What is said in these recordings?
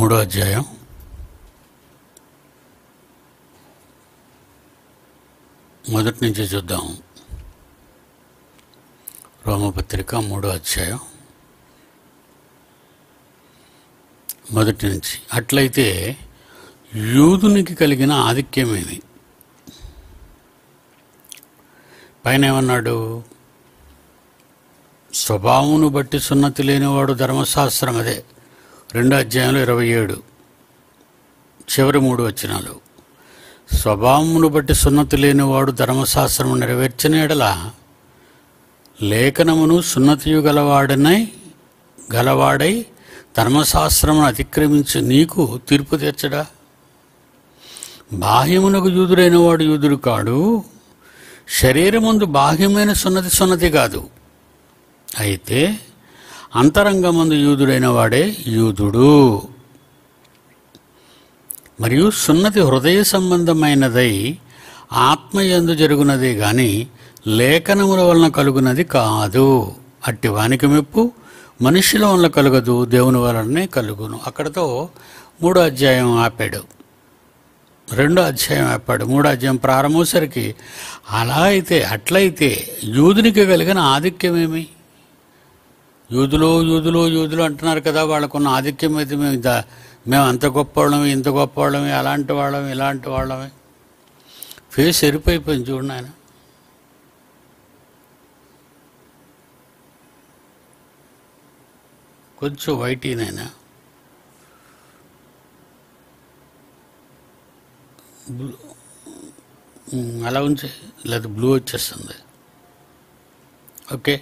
మూడో అధ్యాయం. మొదటి నుంచి చూద్దాం. రోమపత్రిక మూడో అధ్యాయం. మొదటి నుంచి. అట్లయితే యూదునికి కలిగిన ఆధిక్యమేమి పైన ఏమన్నాడు? స్వభావమును బట్టి సున్నతి లేనివాడు ధర్మశాస్త్రం అదే. రెండో అధ్యాయంలో ఇరవై ఏడు. చివరి మూడు వచనాలు. స్వభావమును బట్టి సున్నతి లేనివాడు ధర్మశాస్త్రము నెరవేర్చిన ఎడల లేఖనమును సున్నతియు గలవాడనై గలవాడై ధర్మశాస్త్రమును అతిక్రమించి నీకు తీర్పు తీర్చడా? బాహ్యమునకు యూదుడైన వాడు యూదుడు కాడు. శరీరముందు బాహ్యమైన సున్నతి సున్నతి కాదు. అయితే అంతరంగమందు యూదుడైన వాడే యూదుడు. మరియు సున్నతి హృదయ సంబంధమైనదై ఆత్మయందు జరుగునదే గాని లేఖనముల వలన కలుగునది కాదు. అట్టి వానికి మెప్పు మనుషుల వలన కలుగదు దేవుని వలననే కలుగును. అక్కడతో మూడో అధ్యాయం ఆపాడు. రెండో అధ్యాయం ఆపాడు. మూడో అధ్యాయం ప్రారంభోసరికి అలా అయితే అట్లయితే యూదునికి కలిగిన ఆధిక్యమేమి? యూదులు యూదులు యూదులు అంటున్నారు కదా వాళ్ళకున్న ఆధిక్యం అయితే మేము మేము అంత గొప్పవాళ్ళమే ఇంత గొప్పవాళ్ళమే అలాంటి వాళ్ళం ఇలాంటి వాళ్ళమే. ఫేస్ ఎరిపోయిపోయింది చూడండి ఆయన కొంచెం వైటీనైనా బ్లూ అలా ఉంచే లేదా బ్లూ వచ్చేస్తుంది. ఓకే.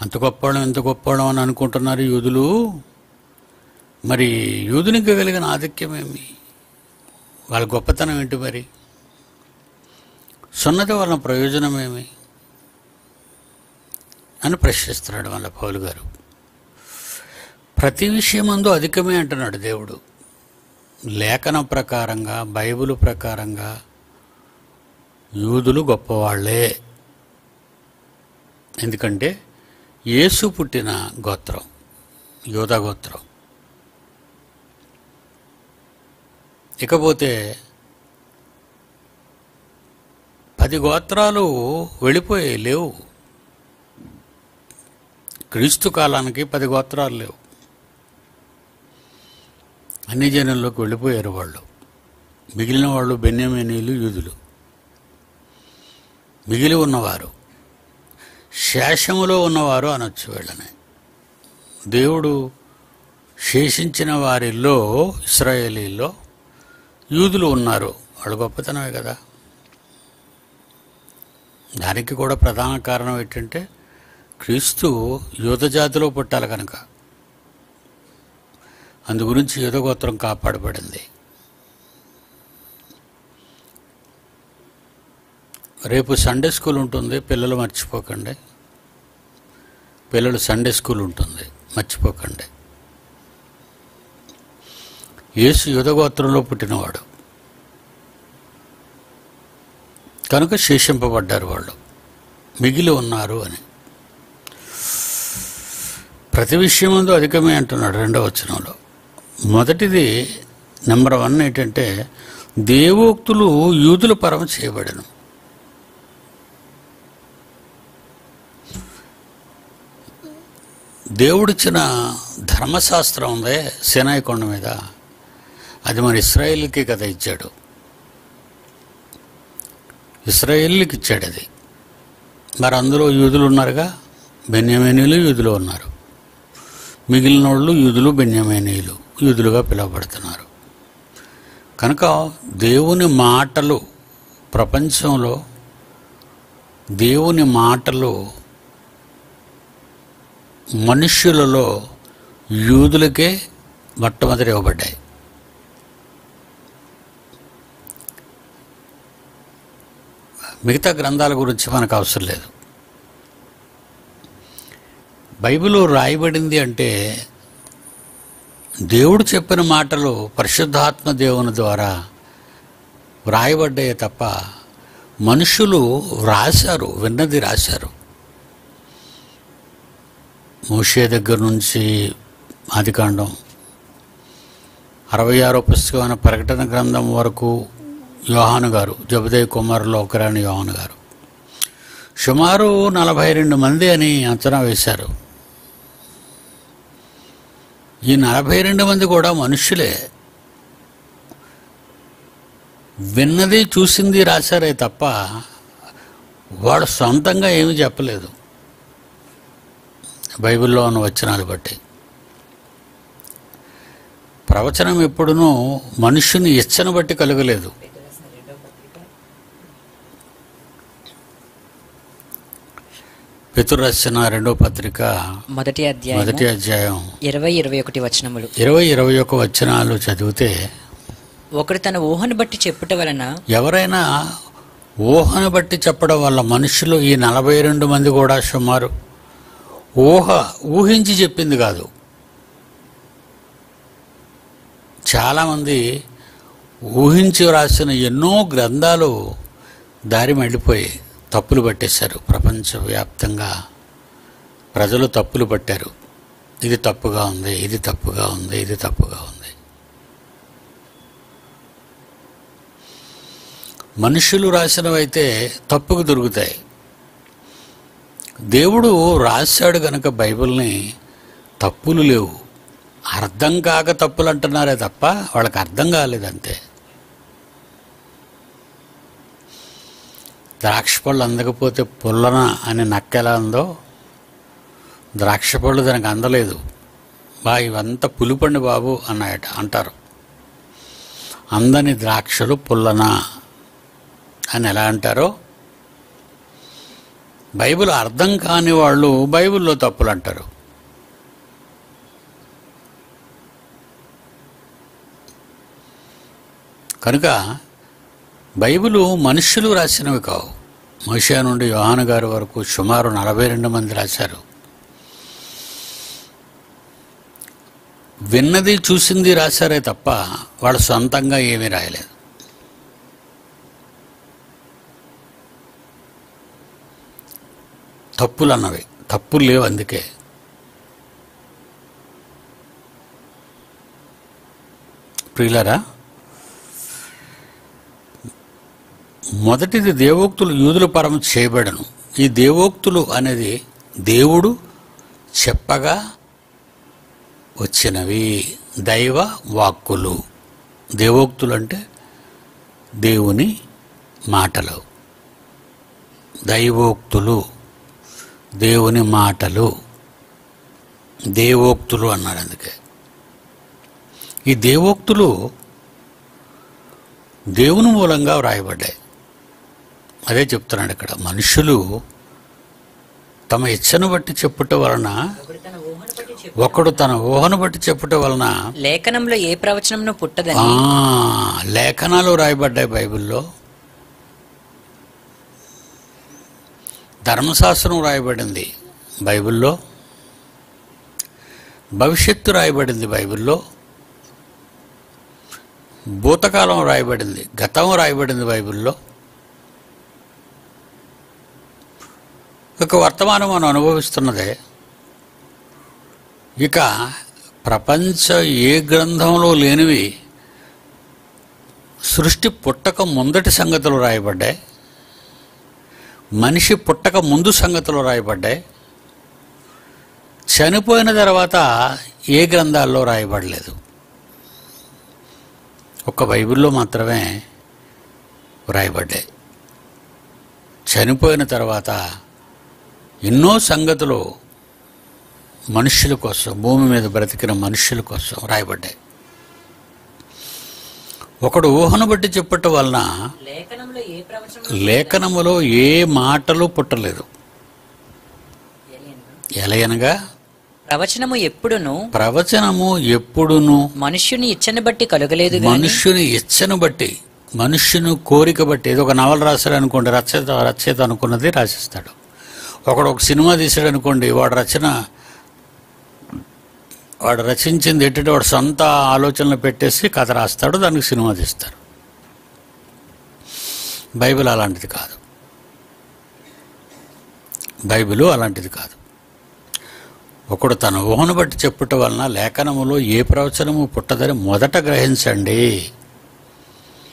అంత గొప్పవాళ్ళం ఎంత గొప్పవాళ్ళం అని అనుకుంటున్నారు యూదులు. మరి యూదునికి కలిగిన ఆధిక్యమేమి వాళ్ళ గొప్పతనం ఏంటి మరి? సున్నతి వలన ప్రయోజనమేమి అని ప్రశ్నిస్తున్నాడు వాళ్ళ పౌలు గారు. ప్రతి విషయమందు అధికమే అంటున్నాడు దేవుడు. లేఖనం ప్రకారంగా బైబిల్ ప్రకారంగా యూదులు గొప్పవాళ్ళే. ఎందుకంటే యేసు పుట్టిన గోత్రం యోధా గోత్రం. ఇకపోతే పది గోత్రాలు వెళ్ళిపోయాయి లేవు. క్రీస్తు కాలానికి పది గోత్రాలు లేవు. అన్ని జనంలోకి వెళ్ళిపోయారు వాళ్ళు. మిగిలిన వాళ్ళు బెన్యమేనీలు యూదులు. మిగిలి ఉన్నవారు. శేషములో ఉన్నవారు అనొచ్చు వీళ్ళని. దేవుడు శేషించిన వారిలో ఇస్రాయేలీలో యూదులు ఉన్నారు. వాళ్ళు గొప్పతనమే కదా. దానికి కూడా ప్రధాన కారణం ఏంటంటే క్రీస్తు యూద జాతిలో పుట్టాలి కనుక. అందు గురించి యుధగోత్రం కాపాడబడింది. రేపు సండే స్కూల్ ఉంటుంది పిల్లలు మర్చిపోకండి. పిల్లలు సండే స్కూల్ ఉంటుంది మర్చిపోకండి. యేసు యుధగోత్రంలో పుట్టినవాడు. కనుక శేషింపబడ్డారు వాళ్ళు. మిగిలి ఉన్నారు అని. ప్రతి విషయం ముందు అధికమే అంటున్నాడు రెండవ వచనంలో. మొదటిది నెంబర్ వన్ ఏంటంటే దేవోక్తులు యూదుల పరమ చేయబడను దేవుడిచ్చిన ధర్మశాస్త్రం ఉందే సినాయి కొండ మీద. అది మరి ఇస్రాయిల్కి కదా ఇచ్చాడు. ఇస్రాయిల్కి ఇచ్చాడు అది. మరి అందులో యూదులు ఉన్నారుగా? బెన్యమేనీలు యూదులు ఉన్నారు. మిగిలిన వాళ్ళు యూదులు బెన్యమేనీలు యూదులుగా పిలువబడుతున్నారు. కనుక దేవుని మాటలు ప్రపంచంలో దేవుని మాటలు మనుష్యులలో యూదులకే మొట్టమొదటి ఇవ్వబడ్డాయి. మిగతా గ్రంథాల గురించి మనకు అవసరం లేదు. బైబిల్ రాయబడింది అంటే దేవుడు చెప్పిన మాటలు పరిశుద్ధాత్మ దేవుని ద్వారా వ్రాయబడ్డాయి తప్ప మనుషులు రాశారు విన్నది రాశారు. మోషే దగ్గర నుంచి ఆదికాండం. అరవై ఆరో పుస్తకమైన ప్రకటన గ్రంథం వరకు యోహాను గారు జబదయ్ కుమారులో ఒకరాని యోహాను గారు. సుమారు నలభై రెండు మంది అని అంచనా వేశారు. ఈ నలభై రెండు మంది కూడా మనుషులే. విన్నది చూసింది రాశారే తప్ప వాడు సొంతంగా ఏమి చెప్పలేదు. బైబిల్లో ఉన్న వచనాలు బట్టి. ప్రవచనం ఎప్పుడునూ మనుష్యుని ఇచ్చను బట్టి కలగలేదు. పితృ రచన రెండో పత్రిక మొదటి అధ్యాయం మొదటి అధ్యాయం ఇరవై ఇరవై ఒకటి వచనములు. ఇరవై ఇరవై ఒక వచనాలు చదివితే ఒకడు తన ఊహను బట్టి చెప్పుట వలన ఎవరైనా ఊహను బట్టి చెప్పడం వల్ల మనుషులు ఈ నలభై రెండు మంది కూడా సుమారు ఊహ ఊహించి చెప్పింది కాదు. చాలామంది ఊహించి రాసిన ఎన్నో గ్రంథాలు దారి మళ్ళిపోయి తప్పులు పట్టేశారు. ప్రపంచవ్యాప్తంగా ప్రజలు తప్పులు పట్టారు. ఇది తప్పుగా ఉంది ఇది తప్పుగా ఉంది ఇది తప్పుగా ఉంది. మనుషులు రాసినవైతే తప్పుకు దొరుకుతాయి. దేవుడు రాశాడు గనక బైబిల్ని తప్పులు లేవు. అర్థం కాక తప్పులు అంటున్నారే తప్ప వాళ్ళకి అర్థం కాలేదంతే. ద్రాక్ష పళ్ళు అందకపోతే పుల్లన అని నక్క ఎలా ఉందో? ద్రాక్ష పళ్ళు దానికి అందలేదు. బా ఇవంతా పులిపండి బాబు అన్నాయట అంటారు. అందని ద్రాక్షలు పుల్లనా అని ఎలా అంటారో బైబిల్ అర్థం కాని వాళ్ళు బైబిల్లో తప్పులు అంటారు కనుక బైబిలు మనుషులు రాసినవి కావు. మహిషా నుండి యోహాను గారి వరకు సుమారు నలభై రెండు మంది రాశారు. విన్నది చూసింది రాశారే తప్ప వాళ్ళు సొంతంగా ఏమీ రాయలేదు. తప్పులు అన్నవి తప్పులు లేవు అందుకే. ప్రియులరా మొదటిది దేవోక్తులు యూదుల పరం చేయబడను. ఈ దేవోక్తులు అనేది దేవుడు చెప్పగా వచ్చినవి. దైవ వాక్కులు. దేవోక్తులు అంటే దేవుని మాటలు. దైవోక్తులు. దేవుని మాటలు దేవోక్తులు అన్నాడు అందుకే. ఈ దేవోక్తులు దేవుని మూలంగా వ్రాయబడ్డాయి. అదే చెప్తున్నాడు ఇక్కడ. మనుషులు తమ ఇచ్చను బట్టి చెప్పుట వలన ఒకడు తన ఊహను బట్టి చెప్పుట వలన లేఖనంలో ఏ ప్రవచనంను ఆ, పుట్టదని లేఖనాలు రాయబడ్డాయి బైబిల్లో. ధర్మశాస్త్రం రాయబడింది బైబిల్లో. భవిష్యత్తు రాయబడింది బైబిల్లో. భూతకాలం రాయబడింది గతం రాయబడింది బైబిల్లో. ఇక వర్తమానం మనం అనుభవిస్తున్నదే ఇక ప్రపంచ ఏ గ్రంథంలో లేనివి సృష్టి పుట్టక ముందటి సంగతులు రాయబడ్డాయి. మనిషి పుట్టక ముందు సంగతులు రాయబడ్డాయి. చనిపోయిన తర్వాత ఏ గ్రంథాల్లో రాయబడలేదు. ఒక్క బైబిల్లో మాత్రమే వ్రాయబడ్డాయి చనిపోయిన తర్వాత ఎన్నో సంగతులు మనుష్యుల కోసం భూమి మీద బ్రతికిన మనుష్యుల కోసం రాయబడ్డాయి. ఒకడు ఊహను బట్టి చెప్పటం వలన లేఖనములో ఏ మాటలు పుట్టలేదు. ఎలయనగా? ప్రవచనము ఎప్పుడును? ప్రవచనము ఎప్పుడును? మనుష్యుని ఇచ్చని బట్టి కలుగలేదు మనుష్యుని ఇచ్చను బట్టి మనుష్యుని కోరిక బట్టి ఏదో ఒక నవల రాశాడు అనుకోండి రచయిత రచయిత అనుకున్నది రాసిస్తాడు. ఒకడు ఒక సినిమా తీసాడు అనుకోండి వాడు రచన వాడు రచించింది ఏంటంటే వాడు సొంత ఆలోచనలు పెట్టేసి కథ రాస్తాడు దానికి సినిమా తీస్తారు బైబిల్ అలాంటిది కాదు. బైబిల్ అలాంటిది కాదు. ఒకడు తన ఊహను బట్టి చెప్పుట వలన లేఖనములో ఏ ప్రవచనము పుట్టదని మొదట గ్రహించండి.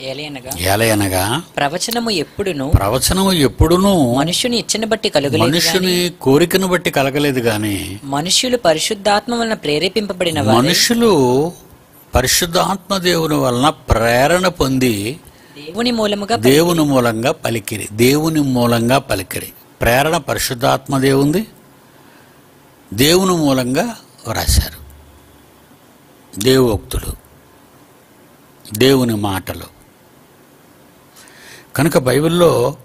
ఏలయనగా? ప్రవచనము ఎప్పుడును? ప్రవచనము ఎప్పుడునూ? మనుష్యుని ఇచ్చని బట్టి కలుగలేదు మనుషుని కోరికను బట్టి కలగలేదు గాని మనుష్యులు పరిశుద్ధాత్మ వలన ప్రేరేపింపబడిన మనుషులు పరిశుద్ధాత్మ దేవుని వలన ప్రేరణ పొంది దేవుని మూలముగా దేవుని మూలంగా పలికిరి. దేవుని మూలంగా పలికిరి. ప్రేరణ పరిశుద్ధాత్మ దేవుంది. దేవుని మూలంగా రాశారు దేవోక్తులు దేవుని మాటలు. కనుక బైబిల్లో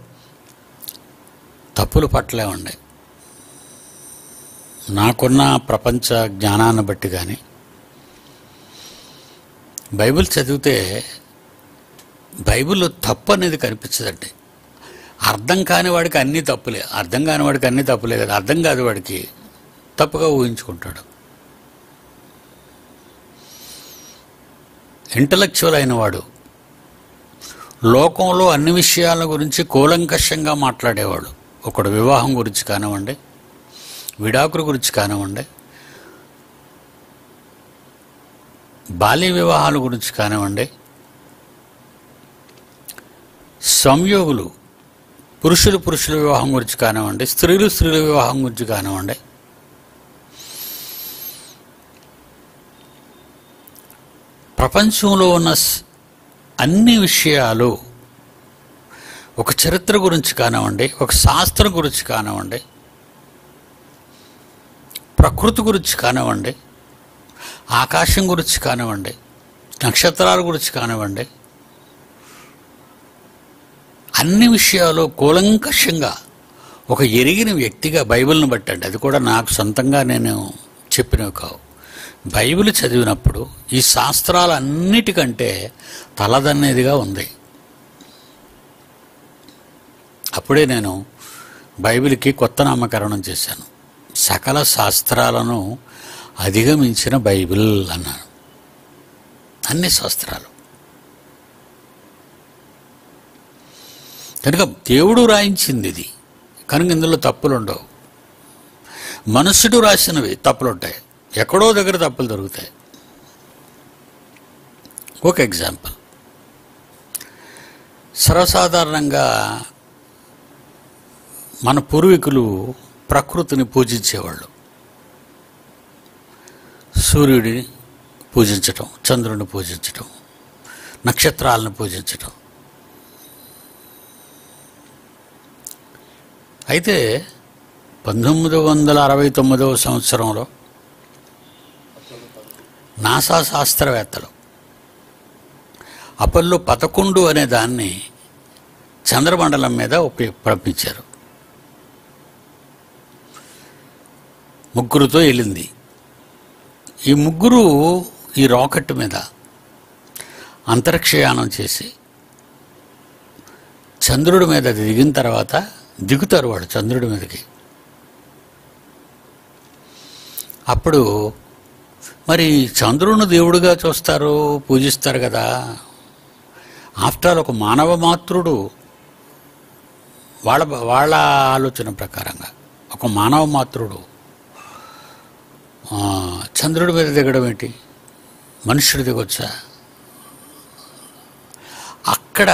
తప్పులు పట్టలే ఉన్నాయి నాకున్న ప్రపంచ జ్ఞానాన్ని బట్టి కానీ బైబిల్ చదివితే బైబిల్లో తప్పు అనేది కనిపించదండి. అర్థం కాని వాడికి అన్నీ తప్పులే అర్థం కాని వాడికి అన్నీ తప్పులే కదా అర్థం కాదు వాడికి తప్పుగా ఊహించుకుంటాడు. ఇంటలెక్చువల్ అయిన వాడు లోకంలో అన్ని విషయాల గురించి కూలంకషంగా మాట్లాడేవాడు. ఒకడు వివాహం గురించి కానివ్వండి విడాకుల గురించి కానివ్వండి బాల్య వివాహాల గురించి కానివ్వండి సంయోగులు పురుషులు పురుషుల వివాహం గురించి కానివ్వండి స్త్రీలు స్త్రీల వివాహం గురించి కానివ్వండి ప్రపంచంలో ఉన్న అన్ని విషయాలు ఒక చరిత్ర గురించి కానివ్వండి ఒక శాస్త్రం గురించి కానివ్వండి ప్రకృతి గురించి కానివ్వండి ఆకాశం గురించి కానివ్వండి నక్షత్రాల గురించి కానివ్వండి అన్ని విషయాలు కూలంకషంగా ఒక ఎరిగిన వ్యక్తిగా బైబిల్ని బట్టండి. అది కూడా నాకు సొంతంగా నేను చెప్పినవి కావు. బైబిల్ చదివినప్పుడు ఈ శాస్త్రాలన్నిటికంటే తలదన్నేదిగా ఉంది. అప్పుడే నేను బైబిల్కి కొత్త నామకరణం చేశాను. సకల శాస్త్రాలను అధిగమించిన బైబిల్ అన్నాను. అన్ని శాస్త్రాలు. కనుక దేవుడు రాయించింది ఇది కనుక ఇందులో తప్పులు ఉండవు మనుషుడు రాసినవి తప్పులు ఉంటాయి ఎక్కడో దగ్గర తప్పులు దొరుకుతాయి. ఒక ఎగ్జాంపుల్. సర్వసాధారణంగా మన పూర్వీకులు ప్రకృతిని పూజించేవాళ్ళు. సూర్యుడిని పూజించటం చంద్రుడిని పూజించటం నక్షత్రాలను పూజించటం. అయితే పంతొమ్మిది వందల అరవై తొమ్మిదవ సంవత్సరంలో నాసా శాస్త్రవేత్తలు. అపల్లో పదకొండు అనే దాన్ని చంద్రమండలం మీద ఉపయోగ పంపించారు ముగ్గురుతో వెళ్ళింది. ఈ ముగ్గురు ఈ రాకెట్ మీద అంతరిక్షయానం చేసి చంద్రుడి మీద దిగిన తర్వాత దిగుతారు వాడు చంద్రుడి మీదకి. అప్పుడు మరి చంద్రుని దేవుడుగా చూస్తారు పూజిస్తారు కదా. ఆఫ్టర్ ఆల్ ఒక మానవ మాతృడు వాళ్ళ వాళ్ళ ఆలోచన ప్రకారంగా ఒక మానవ మాతృడు చంద్రుడి మీద దిగడం ఏంటి? మనుష్యుడి దిగొచ్చా అక్కడ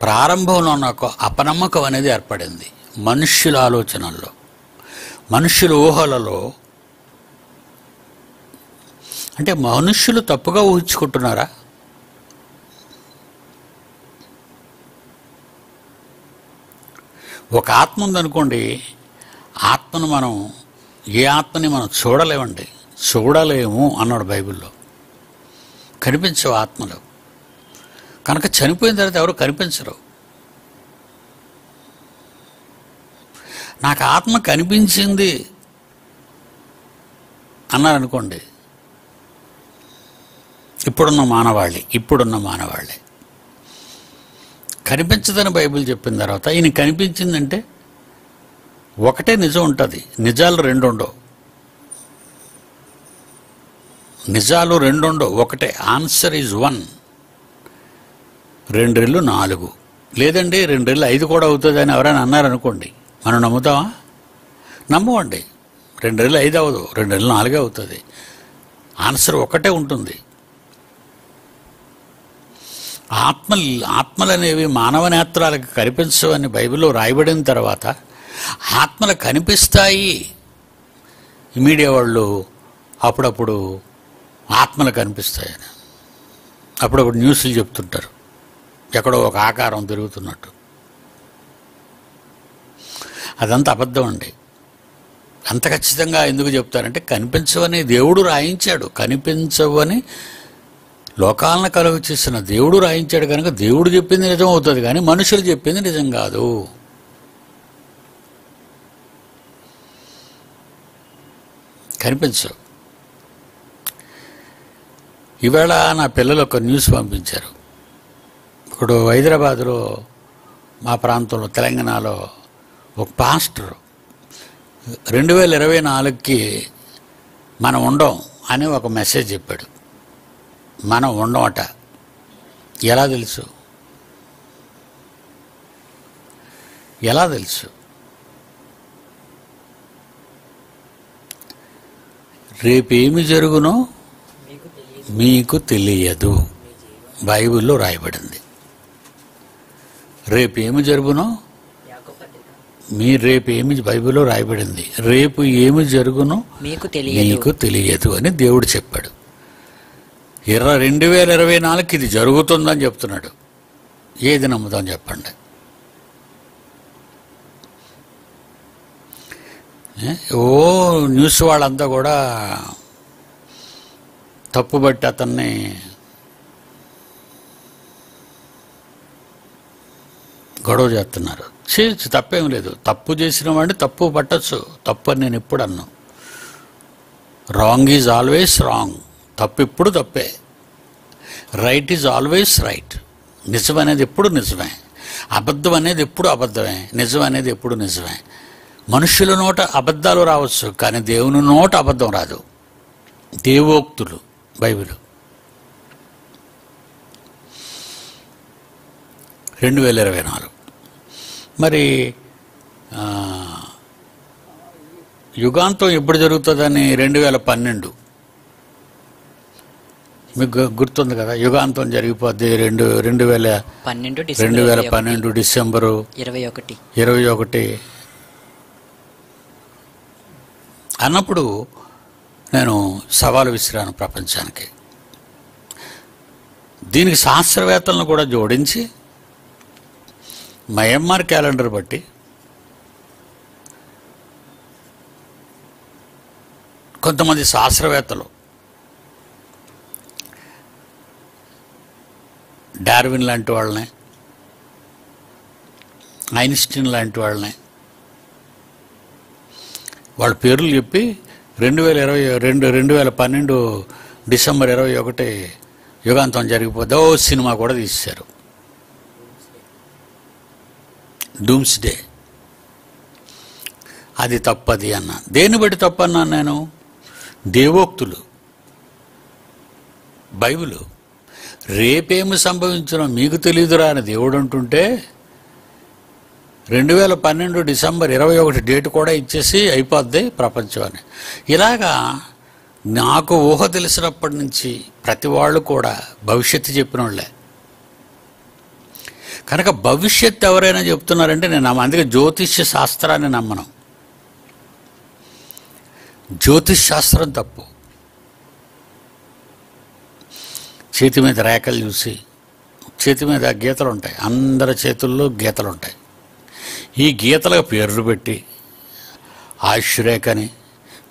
ప్రారంభంలో ఉన్న ఒక అపనమ్మకం అనేది ఏర్పడింది మనుష్యుల ఆలోచనల్లో. మనుష్యుల ఊహలలో అంటే మనుష్యులు తప్పుగా ఊహించుకుంటున్నారా? ఒక ఆత్మ ఉందనుకోండి ఆత్మను మనం ఏ ఆత్మని మనం చూడలేమండి. చూడలేము అన్నాడు బైబిల్లో. కనిపించవు ఆత్మలు. కనుక చనిపోయిన తర్వాత ఎవరు కనిపించరు. నాకు ఆత్మ కనిపించింది అన్నారనుకోండి ఇప్పుడున్న మానవాళి ఇప్పుడున్న మానవాళి. కనిపించదని బైబిల్ చెప్పిన తర్వాత ఈయన కనిపించిందంటే ఒకటే నిజం ఉంటుంది. నిజాలు రెండు ఉండవు నిజాలు రెండు ఉండవు ఒకటే. ఆన్సర్ ఈజ్ వన్ రెండ్రెళ్ళు నాలుగు. లేదండి రెండ్రెళ్ళు ఐదు కూడా అవుతుంది అని ఎవరైనా అన్నారనుకోండి మనం నమ్ముతామా? నమ్మవండి. రెండు నెలలు ఐదు అవ్వదు రెండు నెలలు నాలుగే అవుతుంది. ఆన్సర్ ఒకటే ఉంటుంది. ఆత్మ ఆత్మలు అనేవి మానవ నేత్రాలకు కనిపించవని బైబిల్లో రాయబడిన తర్వాత ఆత్మలు కనిపిస్తాయి. మీడియా వాళ్ళు అప్పుడప్పుడు ఆత్మలు కనిపిస్తాయని. అప్పుడప్పుడు న్యూస్లు చెప్తుంటారు. ఎక్కడో ఒక ఆకారం తిరుగుతున్నట్టు. అదంతా అబద్ధం అండి. అంత ఖచ్చితంగా ఎందుకు చెప్తారంటే కనిపించవని దేవుడు రాయించాడు. కనిపించవని లోకాలను కలుగు చేసిన దేవుడు రాయించాడు కనుక దేవుడు చెప్పింది నిజం అవుతుంది కానీ మనుషులు చెప్పింది నిజం కాదు. కనిపించవు. ఈవేళ నా పిల్లలు ఒక న్యూస్ పంపించారు. ఇప్పుడు హైదరాబాదులో మా ప్రాంతంలో తెలంగాణలో ఒక పాస్టర్ రెండు వేల ఇరవై నాలుగుకి మనం ఉండం అని ఒక మెసేజ్ చెప్పాడు. మనం ఉండమట. ఎలా తెలుసు? ఎలా తెలుసు? రేపేమి జరుగునో మీకు తెలియదు. బైబిల్లో రాయబడింది. రేపేమి జరుగునో మీ రేపు ఏమి బైబిల్లో రాయబడింది. రేపు ఏమి జరుగునో మీకు తెలియదు. మీకు తెలియదు అని దేవుడు చెప్పాడు. ఇరవై రెండు వేల ఇరవై నాలుగుకి ఇది జరుగుతుందని చెప్తున్నాడు. ఏది నమ్ముదాం చెప్పండి. ఓ న్యూస్ వాళ్ళంతా కూడా తప్పుబట్టి అతన్ని గొడవ చేస్తున్నారు. చేయొచ్చు తప్పేం లేదు. తప్పు చేసిన వాడిని తప్పు పట్టచ్చు. తప్పు అని నేను ఎప్పుడు అన్నా. రాంగ్ ఈజ్ ఆల్వేస్ రాంగ్ తప్పు ఎప్పుడు తప్పే. రైట్ ఈజ్ ఆల్వేస్ రైట్ నిజం అనేది ఎప్పుడు నిజమే. అబద్ధం అనేది ఎప్పుడు అబద్ధమే. నిజం అనేది ఎప్పుడు నిజమే. మనుషుల నోట అబద్ధాలు రావచ్చు కానీ దేవుని నోట అబద్ధం రాదు. దేవోక్తులు బైబిల్. రెండు వేల ఇరవై నాలుగు. మరి యుగాంతం ఎప్పుడు జరుగుతుందని రెండు వేల పన్నెండు. మీకు గుర్తుంది కదా యుగాంతం జరిగిపోద్ది రెండు రెండు వేల పన్నెండు రెండు వేల. పన్నెండు డిసెంబరు ఇరవై ఒకటి ఇరవై ఒకటి అన్నప్పుడు నేను సవాలు విసిరాను ప్రపంచానికి దీనికి శాస్త్రవేత్తలను కూడా జోడించి మయన్మార్ క్యాలెండర్ బట్టి కొంతమంది శాస్త్రవేత్తలు డార్విన్ లాంటి వాళ్ళనే ఐన్స్టీన్ లాంటి వాళ్ళనే. వాళ్ళ పేర్లు చెప్పి రెండు వేల ఇరవై రెండు రెండు వేల పన్నెండు డిసెంబర్ ఇరవై ఒకటి యుగాంతం జరిగిపోతే ఓ సినిమా కూడా తీశారు. డూమ్స్ డే అది తప్పది అన్న. దేన్ని బట్టి తప్పన్నాను నేను? దేవోక్తులు. బైబిలు. రేపేమి సంభవించడం మీకు తెలియదురా అని దేవుడు అంటుంటే రెండు వేల పన్నెండు డిసెంబర్ ఇరవై ఒకటి డేట్ కూడా ఇచ్చేసి అయిపోద్ది ప్రపంచం అని. ఇలాగా నాకు ఊహ తెలిసినప్పటి నుంచి ప్రతి వాళ్ళు కూడా భవిష్యత్తు చెప్పిన వాళ్ళే కనుక భవిష్యత్తు ఎవరైనా చెప్తున్నారంటే నేను అందుకే జ్యోతిష్య శాస్త్రాన్ని నమ్మను. జ్యోతిష్ శాస్త్రం తప్పు. చేతి మీద రేఖలు చూసి చేతి మీద గీతలు ఉంటాయి అందరి చేతుల్లో గీతలు ఉంటాయి ఈ గీతలకు పేర్లు పెట్టి ఆయుష్రేఖ అని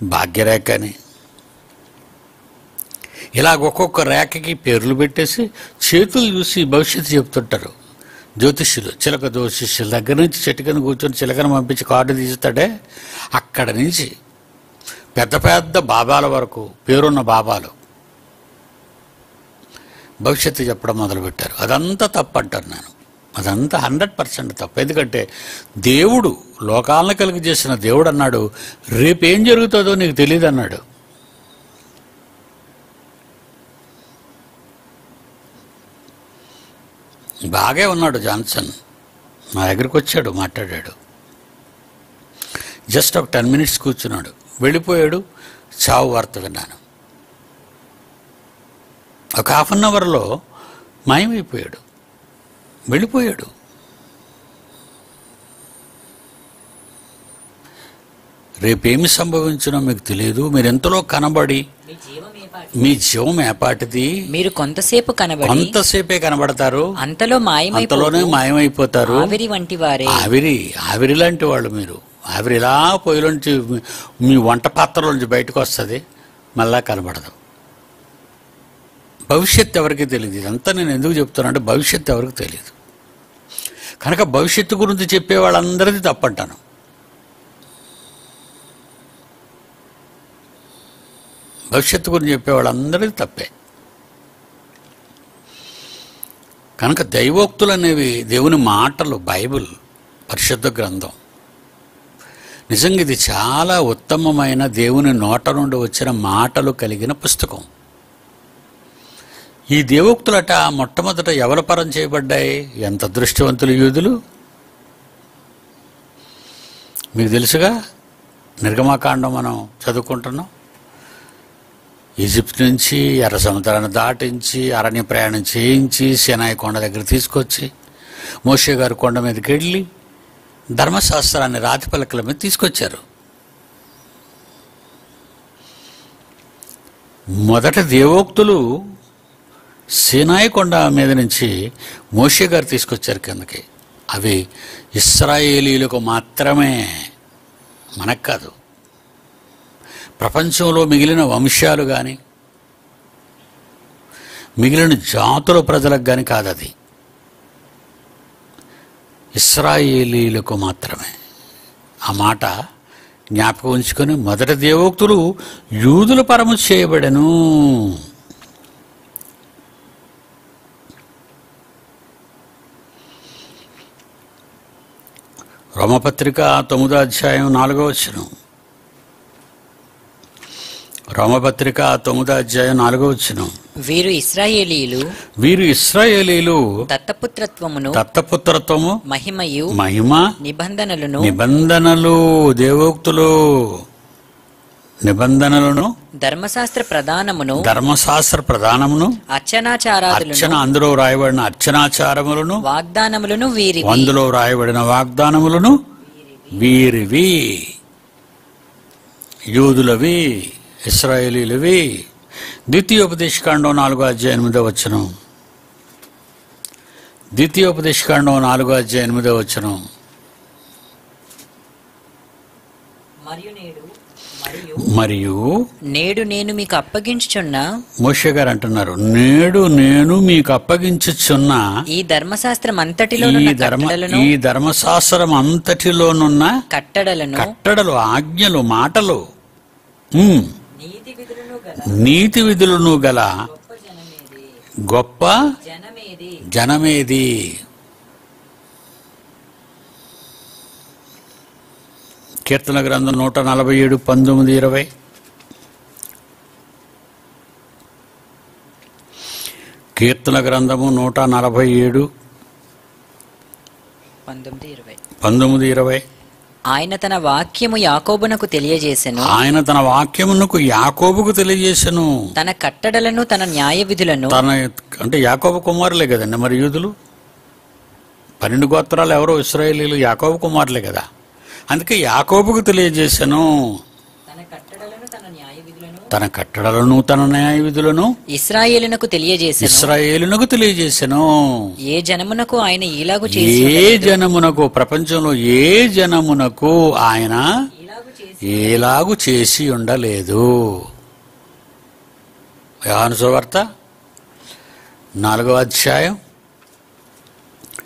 భాగ్యరేఖ అని ఇలాగ ఒక్కొక్క రేఖకి పేర్లు పెట్టేసి చేతులు చూసి భవిష్యత్తు చెప్తుంటారు. జ్యోతిష్యులు చిలక జ్యోతిష్యుల దగ్గర నుంచి చెట్టు కింద కూర్చొని చిలకను పంపించి కార్డు తీస్తాడే అక్కడ నుంచి పెద్ద పెద్ద బాబాల వరకు పేరున్న బాబాలు భవిష్యత్తు చెప్పడం మొదలుపెట్టారు. అదంతా తప్పు అంటాను నేను. అదంతా హండ్రెడ్ పర్సెంట్ తప్పు. ఎందుకంటే దేవుడు లోకాలను కలిగి చేసిన దేవుడు అన్నాడు రేపేం జరుగుతుందో నీకు తెలియదు అన్నాడు. బాగే ఉన్నాడు జాన్సన్. నా దగ్గరికి వచ్చాడు మాట్లాడాడు. జస్ట్ ఒక టెన్ మినిట్స్ కూర్చున్నాడు. వెళ్ళిపోయాడు చావు వార్త విన్నాను. ఒక హాఫ్ అన్ అవర్లో మాయమైపోయాడు. వెళ్ళిపోయాడు. రేపేమి సంభవించినో మీకు తెలియదు మీరు ఎంతలో కనబడి? మీ జీవం ఏపాటిది మీరు కొంతసేపు కనబడి కొంతసేపే కనబడతారు. అంతలో మాయమైపో అంతలోనే మాయమైపోతారు. ఆవిరి వంటి వారే. ఆవిరి ఆవిరి లాంటి వాళ్ళు మీరు. ఆవిరి ఇలా పొయ్యిలోంచి మీ- మీ వంట పాత్రలోంచి బయటకు వస్తుంది. మళ్ళా కనబడదు. భవిష్యత్తు ఎవరికి తెలియదు? ఇదంతా నేను ఎందుకు చెప్తానంటే భవిష్యత్తు ఎవరికి తెలియదు. కనుక భవిష్యత్తు గురించి చెప్పే వాళ్ళందరిది తప్పంటాను. భవిష్యత్తు గురించి చెప్పే వాళ్ళందరిది తప్పే. కనుక దైవోక్తులు అనేవి దేవుని మాటలు బైబిల్ పరిశుద్ధ గ్రంథం. నిజంగా ఇది చాలా ఉత్తమమైన దేవుని నోట నుండి వచ్చిన మాటలు కలిగిన పుస్తకం. ఈ దేవోక్తులట మొట్టమొదట ఎవల పరం చేయబడ్డాయి? ఎంత దృష్టివంతులు యూదులు మీకు తెలుసుగా నిర్గమాకాండం మనం చదువుకుంటున్నాం. ఈజిప్ట్ నుంచి ఎర్ర సముద్రాన్ని దాటించి అరణ్య ప్రయాణం చేయించి సినాయి కొండ దగ్గర తీసుకొచ్చి మోషే గారు కొండ మీదకి వెళ్ళి ధర్మశాస్త్రాన్ని రాతి పలకల మీద తీసుకొచ్చారు. మొదట దేవోక్తులు సినాయి కొండ మీద నుంచి మోషే గారు తీసుకొచ్చారు కిందకి. అవి ఇస్రాయేలీలకు మాత్రమే మనకు కాదు. ప్రపంచంలో మిగిలిన వంశాలు కానీ మిగిలిన జాతుల ప్రజలకు కానీ కాదు అది. ఇస్రాయేలీలకు మాత్రమే. ఆ మాట జ్ఞాపకం ఉంచుకొని మొదటి దేవోక్తులు యూదుల పరము చేయబడెను. రోమపత్రిక తొమ్మిదో అధ్యాయం నాలుగో వచనం. రోమపత్రిక తొమ్మిదో అధ్యాయం నాలుగో వచనం. వీరు ఇస్రాయేలీలు వీరు ఇస్రాయేలీలు దత్తపుత్రత్వమును దత్తపుత్రత్వము మహిమయు మహిమ నిబంధనలను నిబంధనలు దేవోక్తులు నిబంధనలను ధర్మశాస్త్ర ప్రధానమును ధర్మశాస్త్ర ప్రధానమును అర్చనాచారాదులను అర్చన అందులో రాయబడిన అర్చనాచారములను వాగ్దానములను వీరి అందులో రాయబడిన వాగ్దానములను వీరివి. యూదులవి ఇస్రాయేలీలవి. ద్వితీయోపదేశకాండం నాలుగో అధ్యాయం ఎనిమిదో వచ్చనం ద్వితీయోపదేశకాండం నాలుగో అధ్యాయం ఎనిమిదో వచ్చనం మరియు నేడు మరియు నేడు నేను మీకు అప్పగించుచున్న మోషే గారు అంటున్నారు నేడు నేను మీకు అప్పగించుచున్న ఈ ధర్మశాస్త్రం అంతటిలో ఈ ధర్మ కట్టడలను ఈ ధర్మశాస్త్రం అంతటిలోనున్న కట్టడలను కట్టడలు ఆజ్ఞలు మాటలు నీతి విధులను గల గొప్ప జనమేది గొప్ప జనమేది జనమేది కీర్తన గ్రంథం నూట నలభై ఏడు పంతొమ్మిది ఇరవై. కీర్తన గ్రంథము నూట నలభై ఏడు పంతొమ్మిది ఇరవై. పంతొమ్మిది ఇరవై. ఆయన తన వాక్యము యాకోబునకు తెలియజేసెను. ఆయన తన వాక్యమునకు యాకోబుకు తెలియజేసెను. తన కట్టడలను తన న్యాయ విధులను. తన అంటే యాకోబు కుమారులే కదండి మరి యూదులు? పన్నెండు గోత్రాలు ఎవరో ఇస్రాయేలీలు యాకోబు కుమారులే కదా. అందుకే యాకోబుకు తెలియజేశాను. తన కట్టడలను తన న్యాయ విధులను ఇస్రాయేలునకు తెలియజేసెను ఇస్రాయేలునకు తెలియజేశాను. ఏ జనమునకు ఆయన చేసి ఏ జనమునకు ప్రపంచంలో ఏ జనమునకు ఆయన ఏలాగు చేసి ఉండలేదు? యోహాను సువార్త నాలుగో అధ్యాయం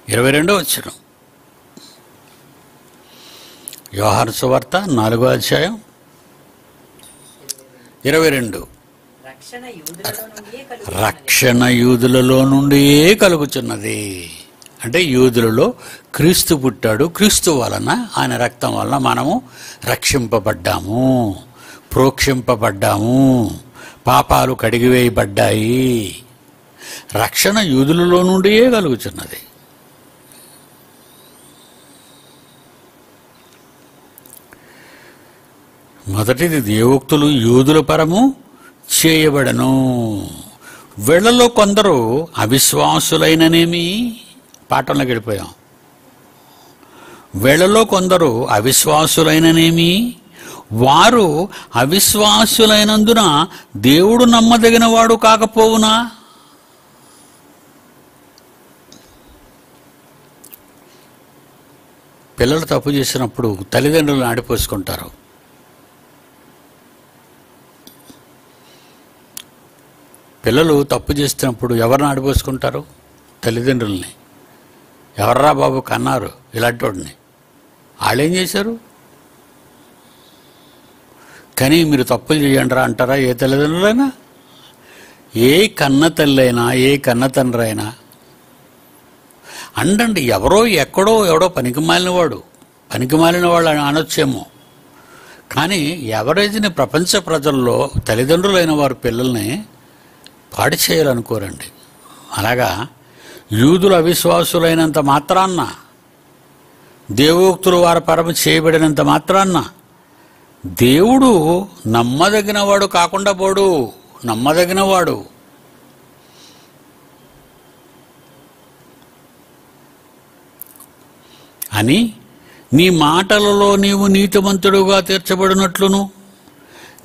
ఇరవై రెండో వచ్చిన యోహాను సువార్త నాలుగో అధ్యాయం ఇరవై రెండు. రక్షణ యూదులలో నుండియే కలుగు రక్షణ యూదులలో నుండియే కలుగుచున్నది అంటే యూదులలో క్రీస్తు పుట్టాడు క్రీస్తు వలన ఆయన రక్తం వలన మనము రక్షింపబడ్డాము ప్రోక్షింపబడ్డాము పాపాలు కడిగివేయబడ్డాయి. రక్షణ యూదులలో నుండియే కలుగుచున్నది మొదటిది దేవోక్తులు యూదుల పరము చేయబడను. వీళ్ళలో కొందరు అవిశ్వాసులైననేమి? పాఠంలోకి వెళ్ళిపోయాం. వీళ్ళలో కొందరు అవిశ్వాసులైననేమి? వారు అవిశ్వాసులైనందున దేవుడు నమ్మదగిన వాడు కాకపోవునా? పిల్లలు తప్పు చేసినప్పుడు తల్లిదండ్రులను ఆడిపోసుకుంటారు. పిల్లలు తప్పు చేస్తున్నప్పుడు ఎవరిని ఆడిపోసుకుంటారు? తల్లిదండ్రుల్ని. ఎవర్రా బాబు కన్నారు ఇలాంటి వాడిని వాళ్ళు ఏం చేశారు? కానీ మీరు తప్పులు చేయండి రా అంటారా? ఏ తల్లిదండ్రులైనా? ఏ కన్న తల్లైనా ఏ కన్న తండ్రి అయినా అండండి ఎవరో ఎక్కడో ఎవడో పనికిమాలిన వాడు పనికిమాలిన వాళ్ళు అని అనొచ్చేమో. కానీ ఎవరైతే ప్రపంచ ప్రజల్లో తల్లిదండ్రులైన వారు పిల్లల్ని పాడు చేయాలనుకోరండి. అలాగా యూదులు అవిశ్వాసులైనంత మాత్రాన్న దేవోక్తులు వారి పరమ చేయబడినంత మాత్రాన్న దేవుడు నమ్మదగినవాడు కాకుండా పోడు నమ్మదగినవాడు. అని నీ మాటలలో నీవు నీతిమంతుడుగా తీర్చబడినట్లును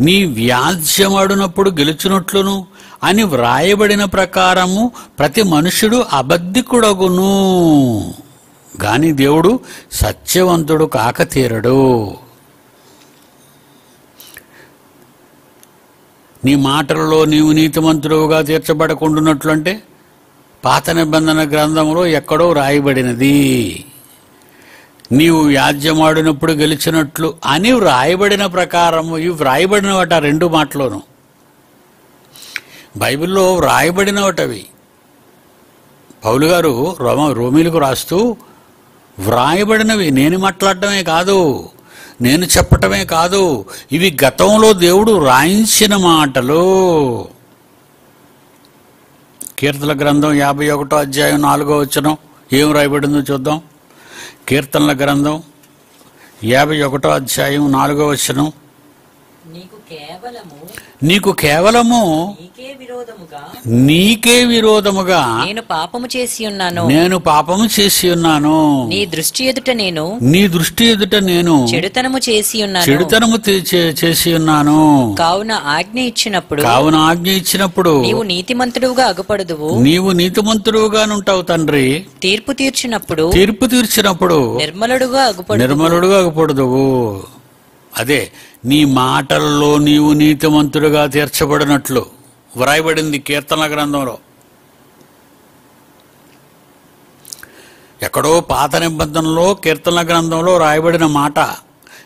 నీ వ్యాజ్యమాడినప్పుడు గెలుచునట్లును అని వ్రాయబడిన ప్రకారము ప్రతి మనుషుడు అబద్ధికుడగును. గాని దేవుడు సత్యవంతుడు కాకతీరడు నీ మాటలలో నీవు నీతిమంతుడుగా తీర్చబడకుండానట్లు అంటే పాత నిబంధన గ్రంథంలో ఎక్కడో రాయబడినది. నీవు వ్యాజ్యమాడినప్పుడు గెలిచినట్లు అని వ్రాయబడిన ప్రకారము ఇవి వ్రాయబడినవట రెండు మాటలోను. బైబిల్లో వ్రాయబడినవటవి. పౌలు గారు రోమ రోమిలకు రాస్తూ వ్రాయబడినవి నేను మాట్లాడటమే కాదు నేను చెప్పటమే కాదు ఇవి గతంలో దేవుడు రాయించిన మాటలు. కీర్తన గ్రంథం యాభై ఒకటో అధ్యాయం నాలుగో వచనం ఏం రాయబడిందో చూద్దాం. కీర్తనల గ్రంథం యాభై ఒకటో అధ్యాయం నాలుగో వచనం. నీకు కేవలము నీకు విరోధముగా నేను పాపము చేసి ఉన్నాను. నేను పాపము చేసి ఉన్నాను. నీ దృష్టి ఎదుట నేను నీ దృష్టి ఎదుట నేను చెడుతనము చేసి ఉన్నాను. చెడుతనము చేసి ఉన్నాను. కావున ఆజ్ఞ ఇచ్చినప్పుడు కావున ఆజ్ఞ ఇచ్చినప్పుడు నీవు నీతిమంతుడుగా అగుపడదువు. నీవు నీతిమంతుడుగానుంటావు తండ్రి. తీర్పు తీర్చినప్పుడు తీర్పు తీర్చినప్పుడు నిర్మలుడుగా అగుపడు నిర్మలుడుగా కూడదువు అదే నీ మాటల్లో నీవు నీతిమంతుడుగా తీర్చబడినట్లు. వ్రాయబడింది కీర్తన గ్రంథంలో. ఎక్కడో పాత నిబంధనలో కీర్తన గ్రంథంలో రాయబడిన మాట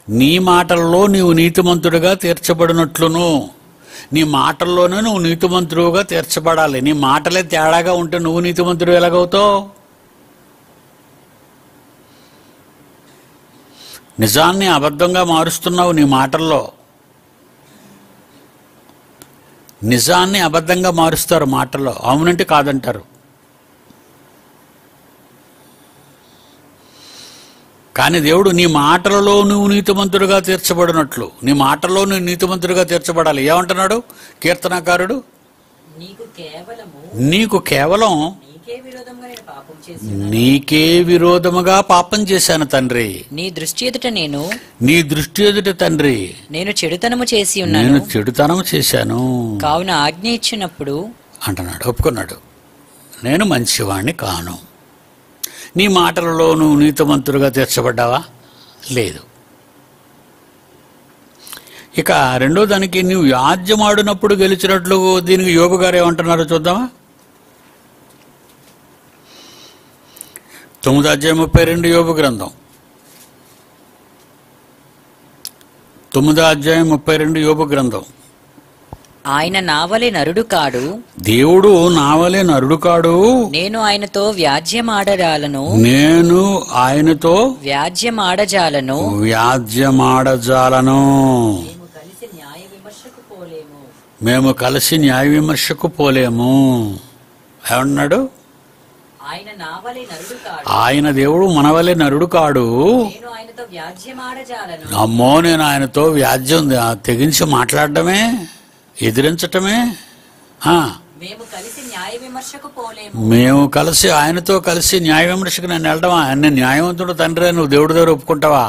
నీ మాటల్లో నీవు నీతిమంతుడిగా తీర్చబడినట్లును. నీ మాటల్లోనే నువ్వు నీతిమంతుడుగా తీర్చబడాలి. నీ మాటలే తేడాగా ఉంటే నువ్వు నీతిమంతుడు ఎలాగవుతావు? నిజాన్ని అబద్ధంగా మారుస్తున్నావు నీ మాటల్లో. నిజాన్ని అబద్ధంగా మారుస్తారు మాటల్లో. అవునంటే కాదంటారు. కానీ దేవుడు నీ మాటలలో నువ్వు నీతిమంతుడుగా తీర్చబడినట్లు. నీ మాటల్లో నువ్వు నీతిమంతుడుగా తీర్చబడాలి. ఏమంటున్నాడు కీర్తనాకారుడు? నీకు కేవలం నీకే విరోధముగా పాపం చేశాను తండ్రి. నీ దృష్టి ఎదుట నేను నీ దృష్టి ఎదుట తండ్రి. నేను చెడుతనము చేసి ఉన్నాను. నేను చెడుతనం చేశాను. కావున ఆజ్ఞ ఇచ్చినప్పుడు అంటున్నాడు ఒప్పుకున్నాడు. నేను మంచివాణ్ణి కాను. నీ మాటలలో నువ్వు నీతిమంతుడుగా తీర్చబడ్డావా? లేదు. ఇక రెండో దానికి నువ్వు యాజ్యమాడినప్పుడు గెలిచినట్లు దీనికి యోగు గారు ఏమంటున్నారో చూద్దామా? తొమ్మిది అధ్యాయం ముప్పై రెండు యోగు గ్రంథం. తొమ్మిదో అధ్యాయం ముప్పై రెండు యోగు గ్రంథం. ఆయన నావలే నరుడు కాడు. దేవుడు నావలే నరుడు కాడు. నేను ఆయనతో వ్యాజ్యమాడరాలను. నేను ఆయనతో వ్యాజ్యమాడజాలను. వ్యాజ్యమాడజాలను. మేము కలిసి న్యాయ విమర్శకు పోలేము. మేము కలిసి న్యాయ విమర్శకు పోలేము. ఏమన్నాడు? ఆయన దేవుడు మనవలే నరుడు కాడు అమ్మో నేను ఆయనతో వ్యాజ్యం తెగించి మాట్లాడటమే ఎదిరించటమే మేము కలిసి ఆయనతో కలిసి న్యాయ విమర్శకు నన్ను వెళ్ళడమా ఆయన న్యాయవంతుడు తండ్రి నువ్వు దేవుడి దగ్గర ఒప్పుకుంటావా?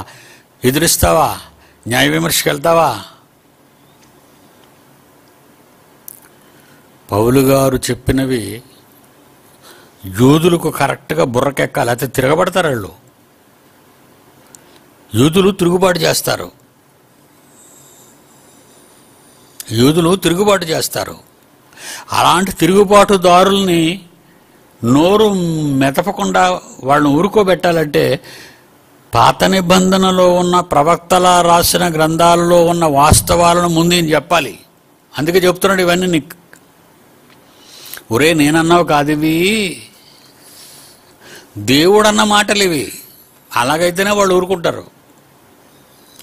ఎదిరిస్తావా? న్యాయ విమర్శకు వెళ్తావా? పౌలు గారు చెప్పినవి యూదులకు కరెక్ట్గా బుర్రకెక్కాలి అయితే తిరగబడతారు వాళ్ళు. యూదులు తిరుగుబాటు చేస్తారు. యూదులు తిరుగుబాటు చేస్తారు. అలాంటి తిరుగుబాటుదారుల్ని నోరు మెదపకుండా వాళ్ళని ఊరుకోబెట్టాలంటే పాత నిబంధనలో ఉన్న ప్రవక్తల రాసిన గ్రంథాలలో ఉన్న వాస్తవాలను ముందు చెప్పాలి. అందుకే చెప్తున్నాడు ఇవన్నీ నీకు. ఒరే నేనన్నావు కాదు ఇవి దేవుడన్న మాటలు ఇవి అలాగైతేనే వాళ్ళు ఊరుకుంటారు.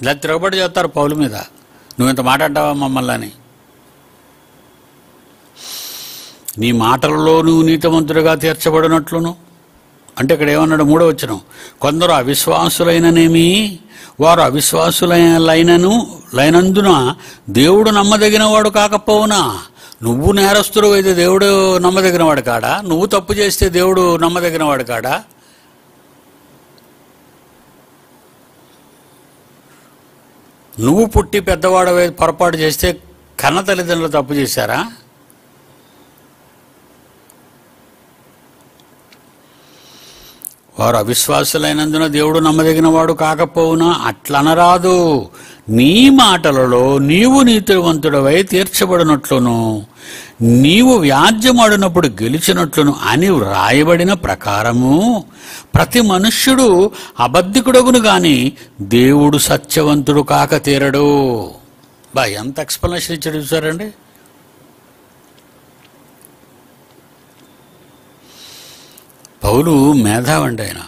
ఇలా తిరగబడి చేస్తారు పౌల మీద. నువ్వు ఇంత మాట్లాడ్డావా మమ్మల్ని? అని నీ మాటలలో నువ్వు నీతిమంతుడిగా తీర్చబడినట్లును. అంటే ఇక్కడ ఏమన్నాడు మూడో వచ్చిన కొందరు అవిశ్వాసులైననేమి వారు అవిశ్వాసులైనను లైనందున దేవుడు నమ్మదగిన వాడు కాకపోవునా? నువ్వు నేరస్తుడు అయితే దేవుడు నమ్మదగిన వాడు కాడా? నువ్వు తప్పు చేస్తే దేవుడు నమ్మదగిన వాడు కాడా? నువ్వు పుట్టి పెద్దవాడు పొరపాటు చేస్తే కన్న తల్లిదండ్రులు తప్పు చేశారా? వారు అవిశ్వాసులైనందున దేవుడు నమ్మదగిన వాడు కాకపోవునా? అట్లనరాదు. నీ మాటలలో నీవు నీతివంతుడవై తీర్చబడినట్లును నీవు వ్యాజ్యమాడినప్పుడు గెలిచినట్లును అని వ్రాయబడిన ప్రకారము. ప్రతి మనుష్యుడు అబద్ధికుడగును గాని దేవుడు సత్యవంతుడు కాక తీరడు. బా ఎంత ఎక్స్ప్లెనేషన్ ఇచ్చాడు చూసారండి? పౌలు మేధావండి ఆయన.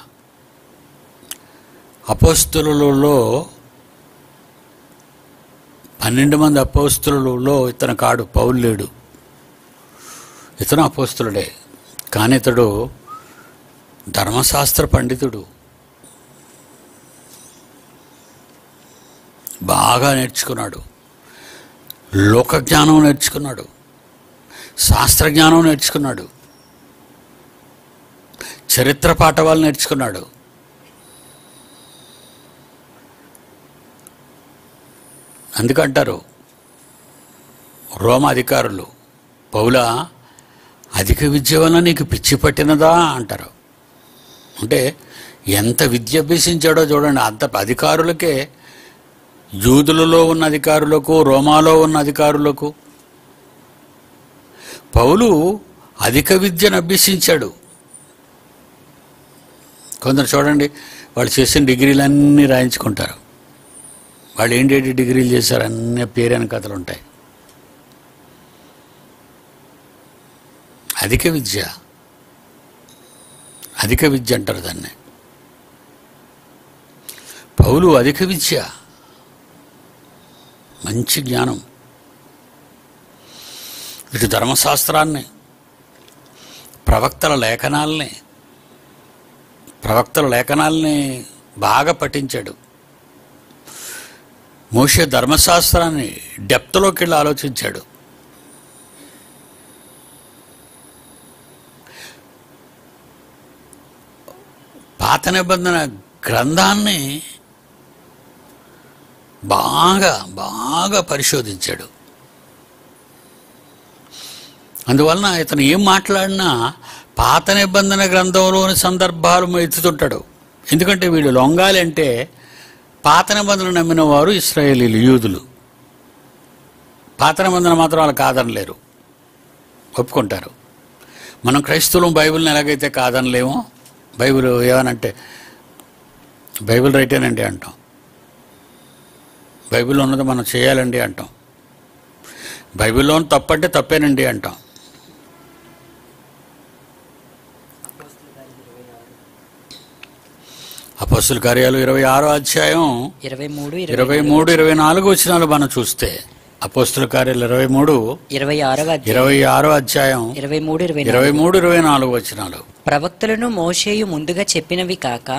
అపోస్తులలో పన్నెండు మంది అపోస్తులలో ఇతను కాడు పౌలు లేడు. ఇతను అపోస్తులుడే. కానీ ఇతడు ధర్మశాస్త్ర పండితుడు. బాగా నేర్చుకున్నాడు. లోక జ్ఞానం నేర్చుకున్నాడు. శాస్త్రజ్ఞానం నేర్చుకున్నాడు. చరిత్ర పాఠవాలు నేర్చుకున్నాడు. అందుకంటారు. రోమ అధికారులు పౌల అధిక విద్య వల్ల నీకు పిచ్చి పట్టినదా? అంటారు. అంటే ఎంత విద్య అభ్యసించాడో చూడండి అంత అధికారులకే యూదులలో ఉన్న అధికారులకు రోమాలో ఉన్న అధికారులకు. పౌలు అధిక విద్యను అభ్యసించాడు. కొందరు చూడండి వాళ్ళు చేసిన డిగ్రీలన్నీ రాయించుకుంటారు. వాళ్ళు ఏంటంటే డిగ్రీలు చేశారు అన్నీ పేరైన కథలు ఉంటాయి. అధిక విద్య. అధిక విద్య అంటారు దాన్ని. పౌలు అధిక విద్య. మంచి జ్ఞానం. ఇటు ధర్మశాస్త్రాన్ని ప్రవక్తల లేఖనాల్ని ప్రవక్తల లేఖనాల్ని బాగా పఠించాడు. మోషే ధర్మశాస్త్రాన్ని డెప్త్లోకి వెళ్ళి ఆలోచించాడు. పాత నిబంధన గ్రంథాన్ని బాగా బాగా పరిశోధించాడు. అందువలన ఇతను ఏం మాట్లాడినా పాత నిబంధన గ్రంథంలోని సందర్భాలు ఎత్తుతుంటాడు ఎందుకంటే వీళ్ళు లొంగాలి అంటే పాత నిబంధనలు నమ్మిన వారు ఇస్రాయేలీలు యూదులు. పాత నిబంధన మాత్రం వాళ్ళు కాదనలేరు. ఒప్పుకుంటారు. మనం క్రైస్తవులం బైబిల్ని ఎలాగైతే కాదనలేమో బైబిల్ ఏమనంటే బైబిల్ రైటేనండి అంటాం. బైబిల్లో ఉన్నది మనం చేయాలండి అంటాం. బైబిల్లో తప్పంటే తప్పేనండి అంటాం. అపస్సుల కార్యాలు ఇరవై ఆరో అధ్యాయం ఇరవై మూడు ఇరవై మూడు ఇరవై నాలుగు వచ్చినాలు మనం చూస్తే అపోస్తుల కార్యాలు ఇరవై మూడు ఇరవై అధ్యాయం. ఇరవై ఆరో అధ్యాయం ఇరవై మూడు ఇరవై ఇరవై మూడు ఇరవై నాలుగు వచనాలు. ప్రవక్తలను మోషేయు ముందుగా చెప్పినవి కాక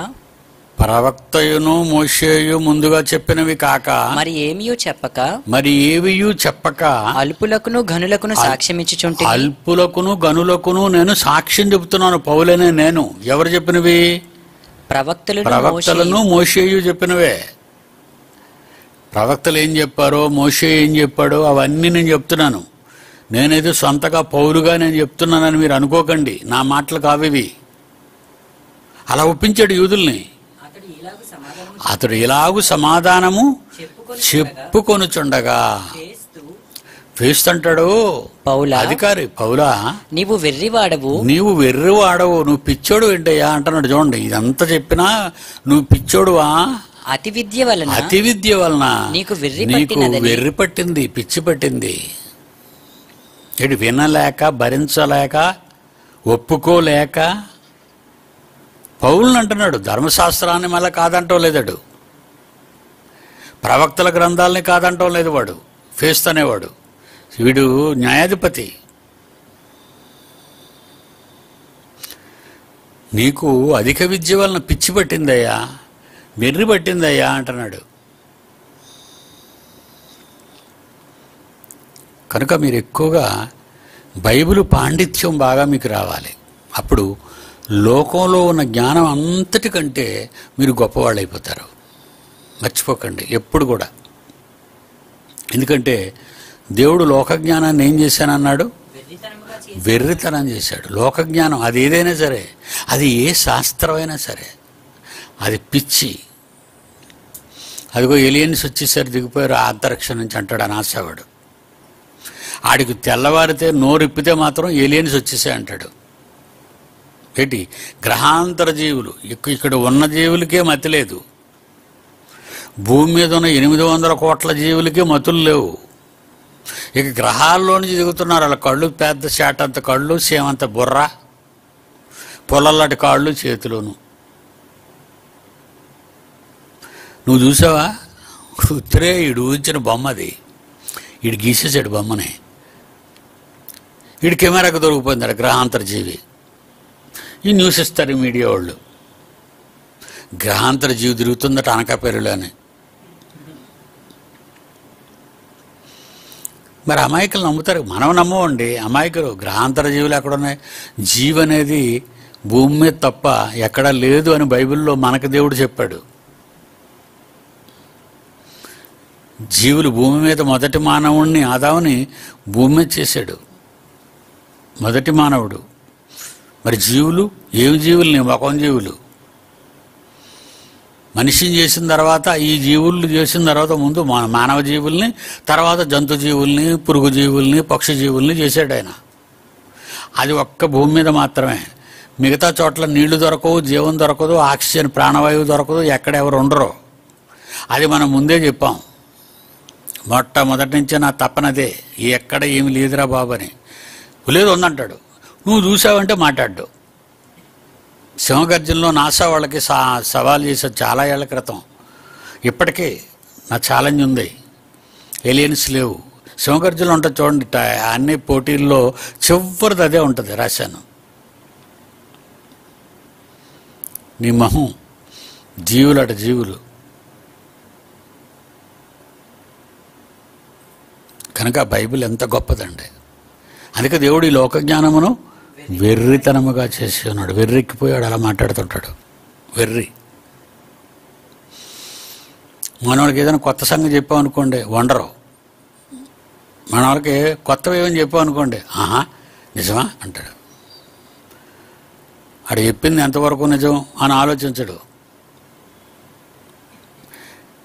ప్రవక్తయును మోషేయు ముందుగా చెప్పినవి కాక మరి ఏమియో చెప్పక మరి ఏవియు చెప్పక అల్పులకును ఘనులకును సాక్ష్యమిచ్చుచుంటి అల్పులకును గనులకును నేను సాక్ష్యం చెబుతున్నాను పౌలనే నేను. ఎవరు చెప్పినవి? ప్రవక్తలను మోషేయు చెప్పినవే. ప్రవక్తలు ఏం చెప్పారో మోషే ఏం చెప్పాడో అవన్నీ నేను చెప్తున్నాను. నేనేదో సొంతగా పౌరుగా నేను చెప్తున్నానని మీరు అనుకోకండి. నా మాటలు కావివి. అలా ఒప్పించాడు యూదుల్ని. అతడు ఇలాగు సమాధానము చెప్పుకొనుచుండగా ఫేస్తంటాడు. పౌలా? అధికారి పౌలా? నీవు వెర్రివాడవు. నీవు వెర్రి వాడవు నువ్వు పిచ్చోడు ఏంటయ్యా అంటున్నాడు చూడండి. ఇదంతా చెప్పినా నువ్వు పిచ్చోడువా? అతి విద్య వలన అతి విద్య వలన నీకు వెర్రి నీకు. వెర్రి పట్టింది పిచ్చి పట్టింది. ఇటు వినలేక భరించలేక ఒప్పుకోలేక పౌలను అంటున్నాడు. ధర్మశాస్త్రాన్ని మళ్ళీ కాదంటో లేదాడు ప్రవక్తల గ్రంథాలని కాదంటో లేదు వాడు. ఫేస్త్ అనేవాడు వీడు న్యాయాధిపతి. నీకు అధిక విద్య వలన పిచ్చి పట్టిందయ్యా వెర్రి పట్టిందయ్యా అంటున్నాడు. కనుక మీరు ఎక్కువగా బైబిల్ పాండిత్యం బాగా మీకు రావాలి. అప్పుడు లోకంలో ఉన్న జ్ఞానం అంతటికంటే మీరు గొప్పవాళ్ళు అయిపోతారు మర్చిపోకండి ఎప్పుడు కూడా. ఎందుకంటే దేవుడు లోకజ్ఞానాన్ని ఏం చేశానన్నాడు? వెర్రితనం చేశాడు. లోకజ్ఞానం అది ఏదైనా సరే అది ఏ శాస్త్రమైనా సరే అది పిచ్చి. అదిగో ఎలియన్స్ వచ్చేసరి దిగిపోయారు ఆ అంతరిక్షం నుంచి అంటాడు అనాశవాడు ఆడికి తెల్లవారితే నోరిప్పితే మాత్రం ఏలియన్స్ వచ్చేసాయి అంటాడు. ఏంటి? గ్రహాంతర జీవులు. ఇక్కడ ఉన్న జీవులకే మతి లేదు. భూమి మీద ఉన్న ఎనిమిది వందల కోట్ల జీవులకే మతులు లేవు. ఇక గ్రహాల్లో నుంచి దిగుతున్నారు. వాళ్ళ కళ్ళు పెద్ద శాటంత కళ్ళు సేమంత బుర్ర. పొలల్లాంటి కాళ్ళు చేతిలోను. నువ్వు చూసావా? ఉత్తరే ఈడు ఊహించిన బొమ్మ అది. ఈడు గీసేసాడు బొమ్మని. ఈడు కెమెరాకు దొరికిపోయింది గ్రహాంతర జీవి ఈ న్యూస్ ఇస్తారు ఈ మీడియా వాళ్ళు. గ్రహాంతర జీవి తిరుగుతుందట అనకాపేరులో అని మరి అమాయకులు నమ్ముతారు. మనం నమ్మవండి. అమాయకులు గ్రహాంతర జీవులు ఎక్కడున్నాయి? జీవి అనేది భూమి మీద తప్ప ఎక్కడా లేదు అని బైబిల్లో మనకు దేవుడు చెప్పాడు. జీవులు భూమి మీద మొదటి మానవుణ్ణి ఆదావుని భూమి మీద చేశాడు. మొదటి మానవుడు. మరి జీవులు? ఏమి జీవుల్ని? మొఖం జీవులు. మనిషిని చేసిన తర్వాత ఈ జీవులు చేసిన తర్వాత ముందు మానవ జీవుల్ని తర్వాత జంతు జీవుల్ని పురుగు జీవుల్ని పక్షి జీవుల్ని చేశాడు ఆయన. అది ఒక్క భూమి మీద మాత్రమే. మిగతా చోట్ల నీళ్ళు దొరకవు జీవం దొరకదు ఆక్సిజన్ ప్రాణవాయువు దొరకదు ఎక్కడ ఎవరు ఉండరు. అది మనం ముందే చెప్పాం. మొట్టమొదటి నుంచే నా తప్పనదే ఎక్కడ ఏమి లేదురా బాబు అని. లేదు ఉందంటాడు. నువ్వు చూసావంటే మాట్లాడు సింహగర్జనలో నాసా వాళ్ళకి సా సవాల్ చేసే చాలా ఏళ్ళ క్రితం. ఇప్పటికీ నా ఛాలెంజ్ ఉంది. ఏలియన్స్ లేవు. సింహగర్జనలో ఉంటుంది చూడండి అన్ని పోటీల్లో చివరిది అదే ఉంటుంది రాశాను నీ మొహం జీవులట జీవులు. కనుక బైబిల్ ఎంత గొప్పదండి. అందుకే దేవుడు ఈ లోక జ్ఞానమును వెర్రితనముగా చేసి ఉన్నాడు. వెర్రెక్కిపోయాడు అలా మాట్లాడుతుంటాడు. వెర్రి. మనవాళ్ళకి ఏదైనా కొత్త సంగతి చెప్పామనుకోండి వండరు. మనవాళ్ళకి కొత్తవి ఏమని చెప్పామనుకోండి ఆహా నిజమా? అంటాడు. ఆడు చెప్పింది ఎంతవరకు నిజం అని ఆలోచించడు.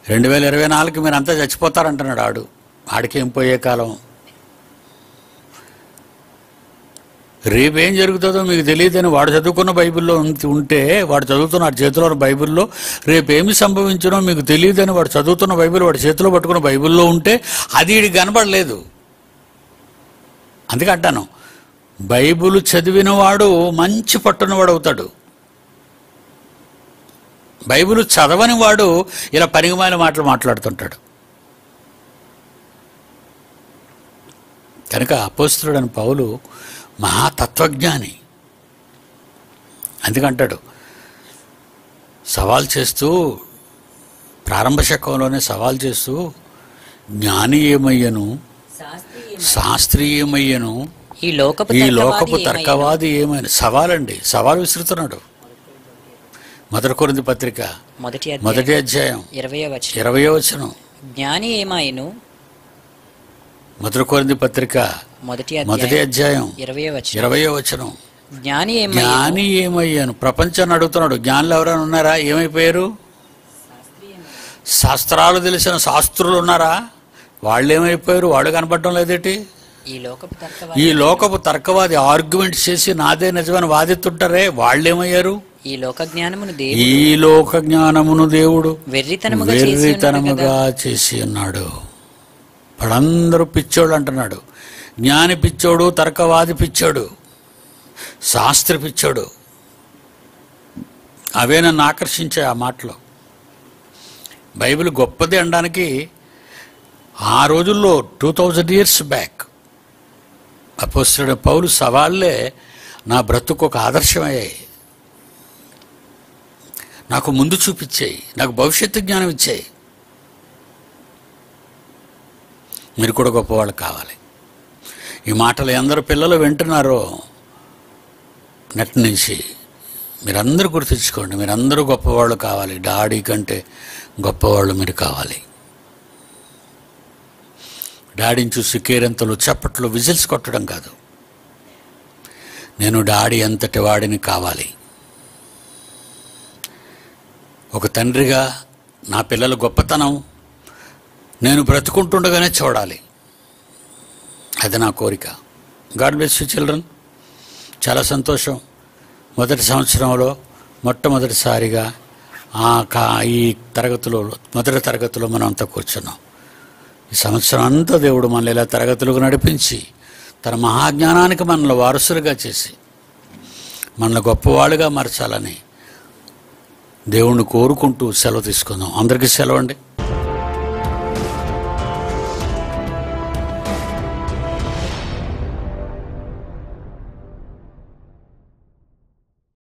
రెండు వేల ఇరవై నాలుగుకి మీరు అంతా చచ్చిపోతారంటున్నాడు ఆడు. ఆడికేం పోయే కాలం? రేపేం జరుగుతుందో మీకు తెలియదని వాడు చదువుకున్న బైబిల్లో ఉంటే వాడు చదువుతున్న వాడి చేతిలో ఉన్న బైబిల్లో రేపేమి సంభవించనో మీకు తెలియదని వాడు చదువుతున్న బైబిల్ వాడి చేతిలో పట్టుకున్న బైబిల్లో ఉంటే అది వీడికి కనపడలేదు. అందుకే అంటాను బైబిల్ చదివిన వాడు మంచి పట్టున్నవాడు అవుతాడు. బైబిల్ చదవని వాడు ఇలా పనికిమాలిన మాటలు మాట్లాడుతుంటాడు. కనుక అపోస్తుడని పౌలు మహాతత్వజ్ఞాని. అందుకంటాడు సవాల్ చేస్తూ ప్రారంభ శకంలోనే సవాల్ చేస్తూ జ్ఞాని ఏమయ్యను? శాస్త్రి ఏమయ్యను ఈ లోకపు ఈ తర్కవాది లోకపు తర్కవాది ఏమని సవాలండి సవాల్ విసురుతున్నాడు. మొదటి కొరింది పత్రిక మొదటి మొదటి అధ్యాయం ఇరవయో వచనం. జ్ఞాని ఏమాయను మొదటి కొరింది పత్రిక మొదటి మొదటి అధ్యాయం ఇరవై వచనం. ఇరవయో వచనం. జ్ఞాని జ్ఞాని ఏమయ్యాను? ప్రపంచాన్ని అడుగుతున్నాడు. జ్ఞానులు ఎవరైనా ఉన్నారా? ఏమైపోయారు? శాస్త్రాలు తెలిసిన శాస్త్రులు ఉన్నారా? వాళ్ళు ఏమైపోయారు? వాళ్ళు కనపడటం లేదేటి? ఈ లోకపు ఈ తర్కవాది లోకపు తర్కవాది ఆర్గ్యుమెంట్ చేసి నాదే నిజమని వాదిస్తుంటారే? వాళ్ళు ఏమయ్యారు? ఈ లోక జ్ఞానమును దేవుడు ఈ లోక జ్ఞానమును దేవుడు వెర్రితనముగా చేసి ఉన్నాడు వెర్రితనముగా కదా. చేసి ఉన్నాడు వాళ్ళందరూ పిచ్చోడు అంటున్నాడు. జ్ఞాని పిచ్చోడు తర్కవాది పిచ్చోడు శాస్త్రి పిచ్చోడు. అవే నన్ను ఆకర్షించాయి ఆ మాటలు. బైబిల్ గొప్పది అనడానికి ఆ రోజుల్లో టూ థౌజండ్ ఇయర్స్ బ్యాక్ అపోస్తుడు పౌరు సవాళ్ళే నా బ్రతుకు ఒక ఆదర్శమయ్యాయి. నాకు ముందు చూపించాయి నాకు భవిష్యత్తు జ్ఞానం ఇచ్చాయి. మీరు కూడా గొప్పవాళ్ళు కావాలి. ఈ మాటలు ఎందరు పిల్లలు వింటున్నారో నెట్ నుంచి. మీరందరూ గుర్తుంచుకోండి మీరందరూ గొప్పవాళ్ళు కావాలి. డాడీ కంటే గొప్పవాళ్ళు మీరు కావాలి. డాడీని చూసి కేరింతలు చప్పట్లు విజిల్స్ కొట్టడం కాదు. నేను డాడీ అంతటి వాడిని కావాలి. ఒక తండ్రిగా నా పిల్లల గొప్పతనం నేను బ్రతుకుంటుండగానే చూడాలి. అది నా కోరిక. God bless you children. చాలా సంతోషం. మొదటి సంవత్సరంలో మొట్టమొదటిసారిగా ఆ కా ఈ తరగతిలో మొదటి తరగతిలో మనం అంతా కూర్చున్నాం. ఈ సంవత్సరం అంతా దేవుడు మనల్ని ఇలా తరగతులకు నడిపించి తన మహాజ్ఞానానికి మనల్ని వారసులుగా చేసి మనల్ని గొప్పవాళ్ళుగా మార్చాలని దేవుణ్ణి కోరుకుంటూ సెలవు తీసుకుందాం. అందరికీ సెలవు అండి.